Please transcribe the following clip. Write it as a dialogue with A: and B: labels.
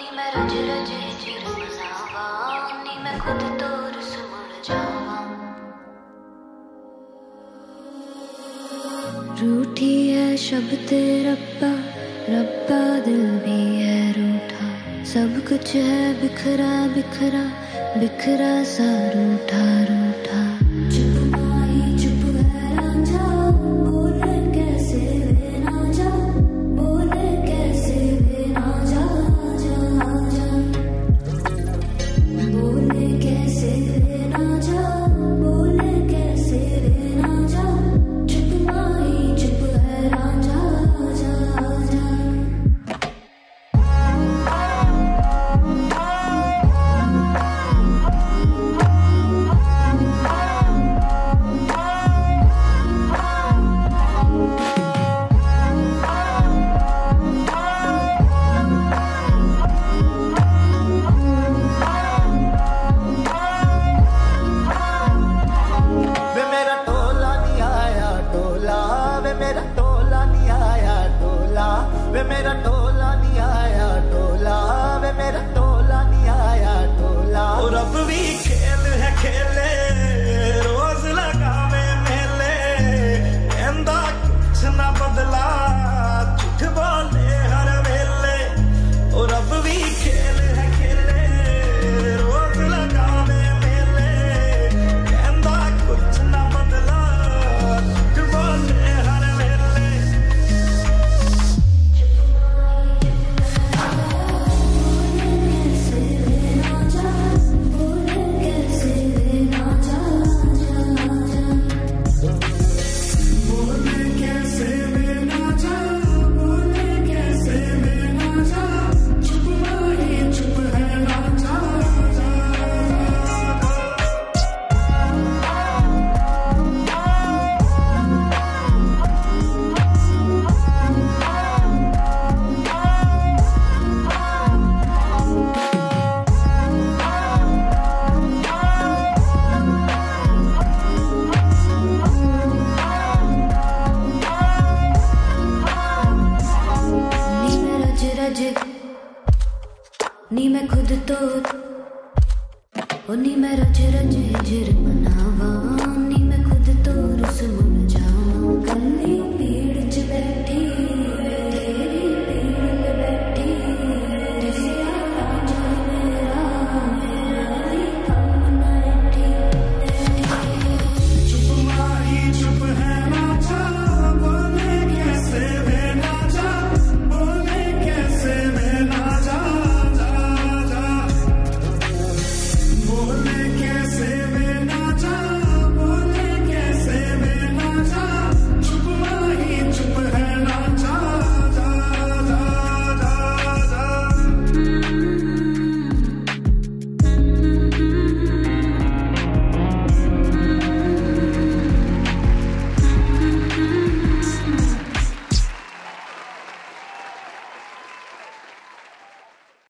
A: नी मैं रज रज हिजर मनावा नी मैं खुद तो रस जावा। रूठी है शब्द रब्बा रब्बा दिल भी है रूठा। सब कुछ है बिखरा बिखरा बिखरा सा रूठा रूठा।
B: मेरा टोला नहीं आया टोला वे मेरा टोला
A: नी मैं खुद तो ओ नी मैं रज रज हिजर बनावा नी मैं खुद तो रुस मुन जावा कल्ली